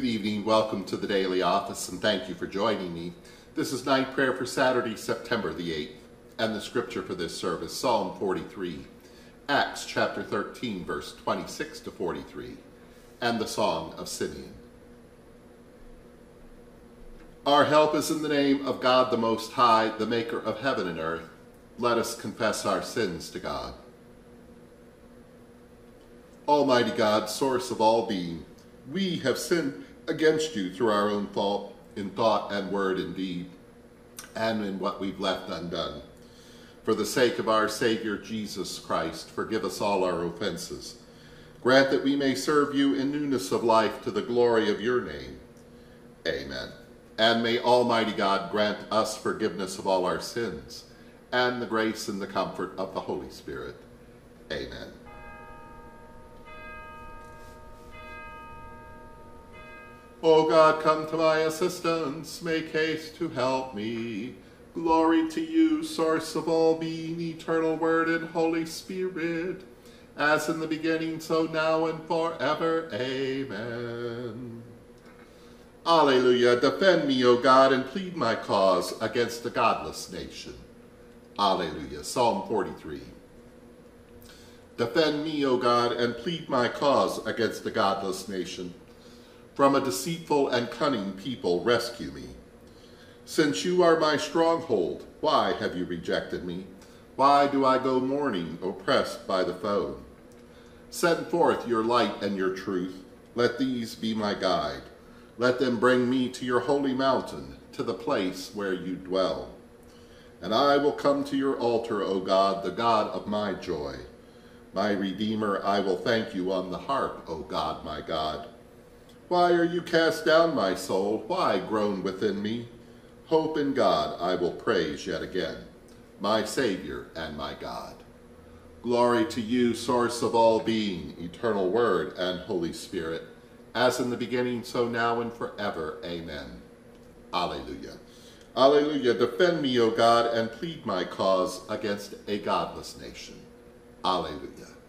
Good evening. Welcome to the Daily Office, and thank you for joining me. This is night prayer for Saturday, September the 8th, and the scripture for this service, Psalm 43, Acts chapter 13, verse 26 to 43, and the Song of Simeon. Our help is in the name of God the Most High, the maker of heaven and earth. Let us confess our sins to God. Almighty God, source of all being, we have sinned against you through our own fault in thought and word and deed, and in what we've left undone. For the sake of our Savior Jesus Christ, forgive us all our offenses. Grant that we may serve you in newness of life to the glory of your name. Amen. And may Almighty God grant us forgiveness of all our sins, and the grace and the comfort of the Holy Spirit. Amen. O God, come to my assistance, make haste to help me. Glory to you, source of all being, eternal word and Holy Spirit, as in the beginning, so now and forever. Amen. Alleluia. Defend me, O God, and plead my cause against the godless nation. Alleluia. Psalm 43. Defend me, O God, and plead my cause against the godless nation. From a deceitful and cunning people rescue me. Since you are my stronghold, why have you rejected me? Why do I go mourning, oppressed by the foe? Send forth your light and your truth. Let these be my guide. Let them bring me to your holy mountain, to the place where you dwell. And I will come to your altar, O God, the God of my joy. My Redeemer, I will thank you on the harp, O God, my God. Why are you cast down, my soul? Why groan within me? Hope in God I will praise yet again, my Savior and my God. Glory to you, source of all being, eternal Word and Holy Spirit, as in the beginning, so now and forever. Amen. Alleluia. Alleluia. Defend me, O God, and plead my cause against a godless nation. Alleluia.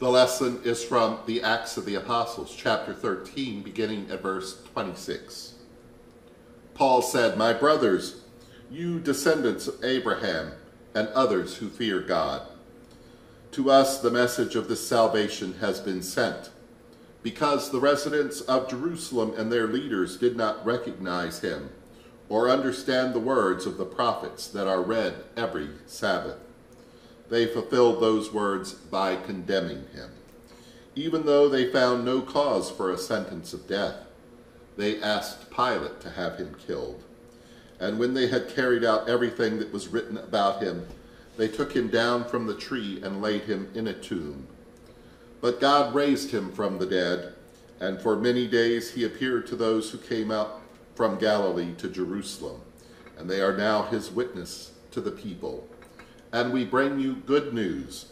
The lesson is from the Acts of the Apostles, chapter 13, beginning at verse 26. Paul said, My brothers, you descendants of Abraham and others who fear God, to us the message of this salvation has been sent, because the residents of Jerusalem and their leaders did not recognize him or understand the words of the prophets that are read every Sabbath they fulfilled those words by condemning him. Even though they found no cause for a sentence of death, they asked Pilate to have him killed. And when they had carried out everything that was written about him, they took him down from the tree and laid him in a tomb. But God raised him from the dead, and for many days he appeared to those who came out from Galilee to Jerusalem, and they are now his witness to the people and we bring you good news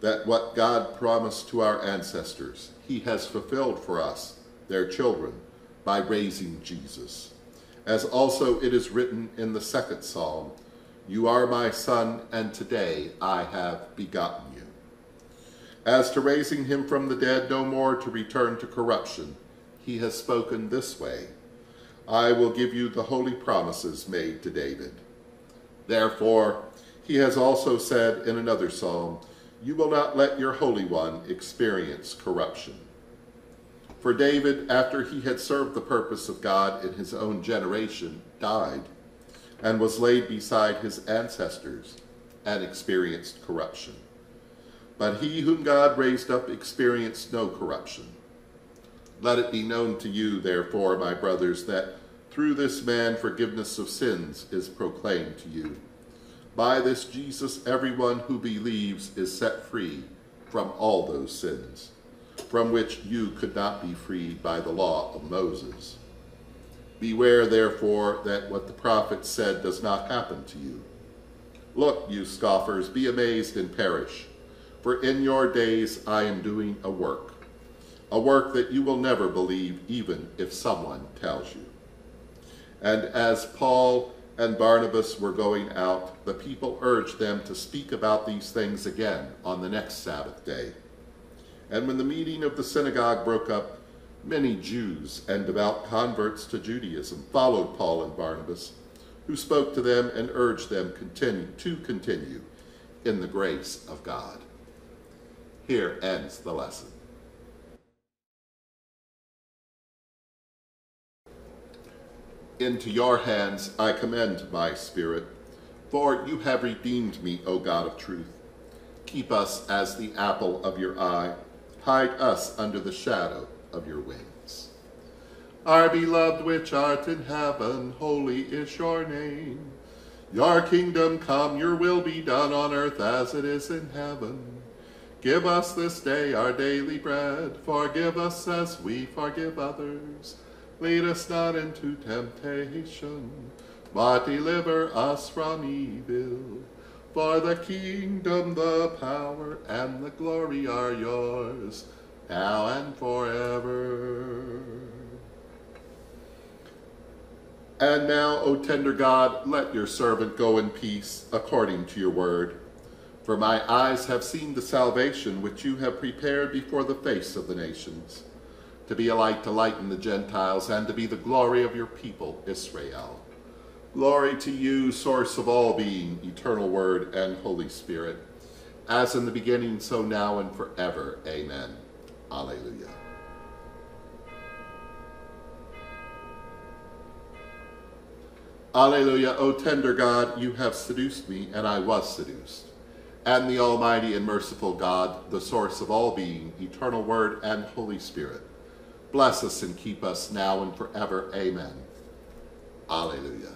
that what God promised to our ancestors, he has fulfilled for us, their children, by raising Jesus. As also it is written in the second psalm, You are my son, and today I have begotten you. As to raising him from the dead no more to return to corruption, he has spoken this way, I will give you the holy promises made to David. Therefore, he has also said in another psalm, You will not let your Holy One experience corruption. For David, after he had served the purpose of God in his own generation, died and was laid beside his ancestors and experienced corruption. But he whom God raised up experienced no corruption. Let it be known to you, therefore, my brothers, that through this man forgiveness of sins is proclaimed to you. By this Jesus, everyone who believes is set free from all those sins, from which you could not be freed by the law of Moses. Beware, therefore, that what the prophet said does not happen to you. Look, you scoffers, be amazed and perish, for in your days I am doing a work, a work that you will never believe even if someone tells you. And as Paul and Barnabas were going out, the people urged them to speak about these things again on the next Sabbath day. And when the meeting of the synagogue broke up, many Jews and devout converts to Judaism followed Paul and Barnabas, who spoke to them and urged them continue, to continue in the grace of God. Here ends the lesson. Into your hands I commend my spirit, for you have redeemed me, O God of truth. Keep us as the apple of your eye. Hide us under the shadow of your wings. Our beloved which art in heaven, holy is your name. Your kingdom come, your will be done on earth as it is in heaven. Give us this day our daily bread. Forgive us as we forgive others Lead us not into temptation, but deliver us from evil. For the kingdom, the power, and the glory are yours, now and forever. And now, O tender God, let your servant go in peace, according to your word. For my eyes have seen the salvation which you have prepared before the face of the nations to be a light to lighten the Gentiles, and to be the glory of your people, Israel. Glory to you, source of all being, eternal word and Holy Spirit, as in the beginning, so now and forever. Amen. Alleluia. Alleluia, O tender God, you have seduced me, and I was seduced. And the Almighty and merciful God, the source of all being, eternal Word and Holy Spirit, Bless us and keep us now and forever. Amen. Alleluia.